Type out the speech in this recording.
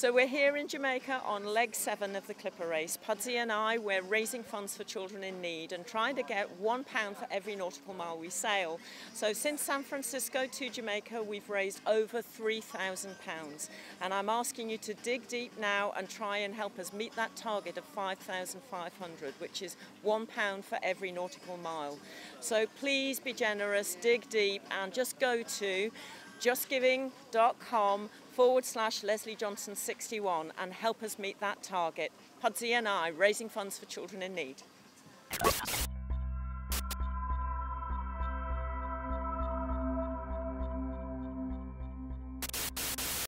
So we're here in Jamaica on leg seven of the Clipper race. Pudsey and I, we're raising funds for children in need and trying to get one pound for every nautical mile we sail. So since San Francisco to Jamaica, we've raised over £3,000. And I'm asking you to dig deep now and try and help us meet that target of 5,500, which is one pound for every nautical mile. So please be generous, dig deep and just go to justgiving.com forward slash Lesley Johnson 61 and help us meet that target. Pudsey and I, raising funds for children in need.